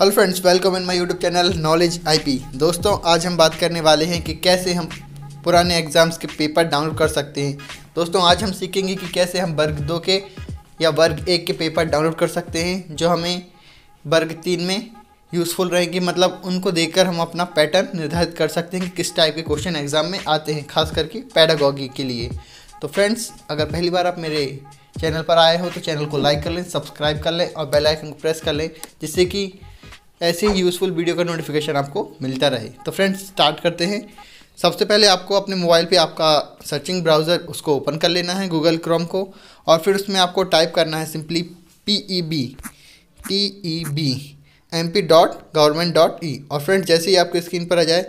Hello friends welcome in my YouTube channel knowledge IP दोस्तों, आज हम बात करने वाले हैं कि कैसे हम पुराने एग्ज़ाम्स के पेपर डाउनलोड कर सकते हैं। दोस्तों, आज हम सीखेंगे कि कैसे हम वर्ग दो के या वर्ग एक के पेपर डाउनलोड कर सकते हैं, जो हमें वर्ग तीन में यूज़फुल रहेंगे। मतलब उनको देखकर हम अपना पैटर्न निर्धारित कर सकते हैं कि किस टाइप के क्वेश्चन एग्ज़ाम में आते हैं, खास करके पैडागॉगी के लिए। तो फ्रेंड्स अगर पहली बार आप मेरे चैनल पर आए हो तो चैनल को लाइक कर लें सब्सक्राइब कर लें और बेल आइकन को प्रेस कर लें, जिससे कि ऐसे ही यूज़फुल वीडियो का नोटिफिकेशन आपको मिलता रहे। तो फ्रेंड्स स्टार्ट करते हैं। सबसे पहले आपको अपने मोबाइल पे आपका सर्चिंग ब्राउज़र उसको ओपन कर लेना है गूगल क्रोम को, और फिर उसमें आपको टाइप करना है simply P E B T E B M P dot government dot E और फ्रेंड्स जैसे ही आपकी स्क्रीन पर आ जाए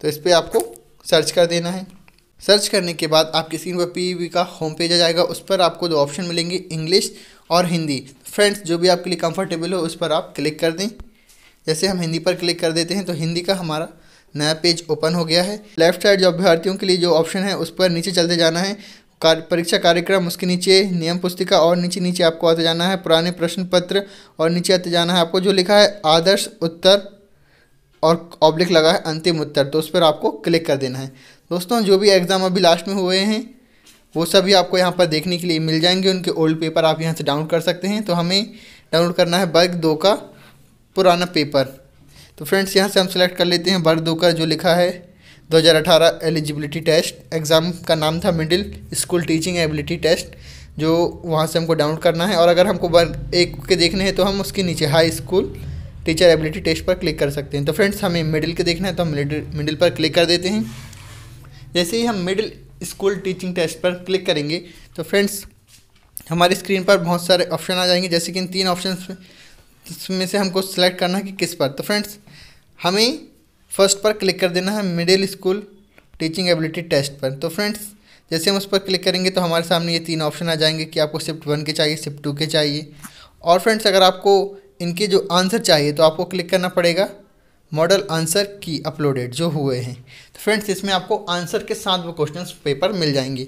तो इस पर आपको सर्च कर देना है। सर्च करने के बाद आपकी स्क्रीन पर पी ई बी का होम पेज आ जाएगा। उस पर आपको दो ऑप्शन मिलेंगे इंग्लिश और हिंदी फ्रेंड्स जो भी आपके लिए कंफर्टेबल हो, उस पर आप क्लिक कर दें। जैसे हम हिंदी पर क्लिक कर देते हैं तो हिंदी का हमारा नया पेज ओपन हो गया है। लेफ़्ट साइड जो अभ्यर्थियों के लिए जो ऑप्शन है, उस पर नीचे चलते जाना है। कार, परीक्षा कार्यक्रम, उसके नीचे नियम पुस्तिका और नीचे नीचे आपको आते जाना है। पुराने प्रश्न पत्र और नीचे आते जाना है आपको, जो लिखा है आदर्श उत्तर और ऑब्लिक लगा है अंतिम उत्तर तो उस पर आपको क्लिक कर देना है। दोस्तों, जो भी एग्ज़ाम अभी लास्ट में हुए हैं, वो सभी आपको यहाँ पर देखने के लिए मिल जाएँगे। उनके ओल्ड पेपर आप यहाँ से डाउनलोड कर सकते हैं। तो हमें डाउनलोड करना है वर्ग दो का पुराना पेपर तो फ्रेंड्स यहाँ से हम सेलेक्ट कर लेते हैं वर्ग दो का, जो लिखा है 2018 एलिजिबिलिटी टेस्ट एग्ज़ाम का नाम था middle school teaching ability test जो वहाँ से हमको डाउनलोड करना है. और अगर हमको वर्ग एक के देखने हैं तो हम उसके नीचे high school teacher ability test पर क्लिक कर सकते हैं. तो फ्रेंड्स हमें मिडिल के देखना है तो हम मिडिल पर क्लिक कर देते हैं. जैसे ही हम मिडिल स्कूल टीचिंग टेस्ट पर क्लिक करेंगे तो फ्रेंड्स हमारी स्क्रीन पर बहुत सारे ऑप्शन आ जाएँगे. जैसे कि इन तीन ऑप्शन इसमें से हमको सेलेक्ट करना है कि किस पर। तो फ्रेंड्स हमें फ़र्स्ट पर क्लिक कर देना है middle school teaching ability test पर। तो फ्रेंड्स जैसे हम उस पर क्लिक करेंगे तो हमारे सामने ये तीन ऑप्शन आ जाएँगे कि आपको शिफ्ट वन के चाहिए शिफ्ट टू के चाहिए। और फ्रेंड्स अगर आपको इनके जो आंसर चाहिए तो आपको क्लिक करना पड़ेगा मॉडल आंसर की अपलोडेड जो हुए हैं। तो फ्रेंड्स इसमें आपको आंसर के साथ वो क्वेश्चन पेपर मिल जाएँगे।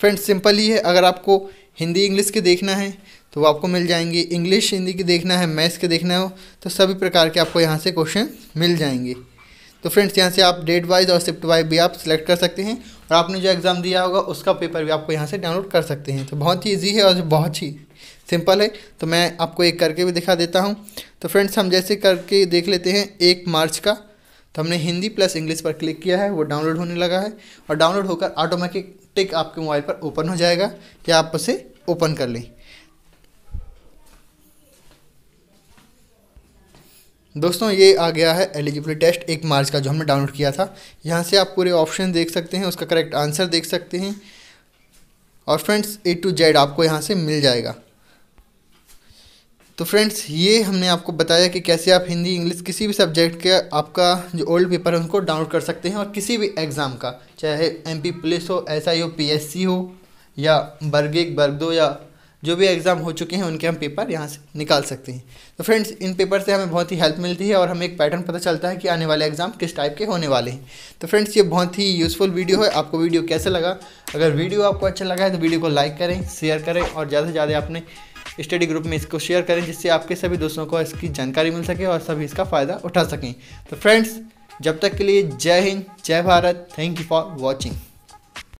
फ्रेंड्स सिंपल ही है। अगर आपको हिंदी इंग्लिश के देखना है तो वो आपको मिल जाएँगे। इंग्लिश हिंदी की देखना है, मैथ्स के देखना हो तो सभी प्रकार के आपको यहाँ से क्वेश्चन मिल जाएँगे। तो फ्रेंड्स यहाँ से आप डेट वाइज और शिफ्ट वाइज भी आप सिलेक्ट कर सकते हैं और आपने जो एग्ज़ाम दिया होगा, उसका पेपर भी आपको यहाँ से डाउनलोड कर सकते हैं। तो बहुत ही ईजी है और बहुत ही सिंपल है। तो मैं आपको एक करके भी दिखा देता हूँ। तो फ्रेंड्स हम जैसे करके देख लेते हैं, एक मार्च का तो हमने हिंदी प्लस इंग्लिश पर क्लिक किया है, वो डाउनलोड होने लगा है और डाउनलोड होकर ऑटोमेटिक टिक आपके मोबाइल पर ओपन हो जाएगा या आप उसे ओपन कर लें। दोस्तों, ये आ गया है एलिजिबिलिटी टेस्ट एक मार्च का जो हमने डाउनलोड किया था। यहाँ से आप पूरे ऑप्शन देख सकते हैं, उसका करेक्ट आंसर देख सकते हैं। और फ्रेंड्स ए टू जेड आपको यहाँ से मिल जाएगा। तो फ्रेंड्स ये हमने आपको बताया कि कैसे आप हिंदी, इंग्लिश किसी भी सब्जेक्ट के आपका जो ओल्ड पेपर है, उनको डाउनलोड कर सकते हैं और किसी भी एग्ज़ाम का, चाहे एम पी पुलिस हो एस आई हो पी एस सी हो, या वर्ग एक वर्ग दो या जो भी एग्ज़ाम हो चुके हैं, उनके हम पेपर यहाँ से निकाल सकते हैं। तो फ्रेंड्स इन पेपर से हमें बहुत ही हेल्प मिलती है और हमें एक पैटर्न पता चलता है कि आने वाले एग्ज़ाम किस टाइप के होने वाले हैं। तो फ्रेंड्स ये बहुत ही यूज़फुल वीडियो है। आपको वीडियो कैसा लगा? अगर वीडियो आपको अच्छा लगा है तो वीडियो को लाइक करें शेयर करें और ज़्यादा से ज़्यादा अपने स्टडी ग्रुप में इसको शेयर करें, जिससे आपके सभी दोस्तों को इसकी जानकारी मिल सके और सभी इसका फ़ायदा उठा सकें। तो फ्रेंड्स जब तक के लिए जय हिंद, जय Bharat. Thank you for watching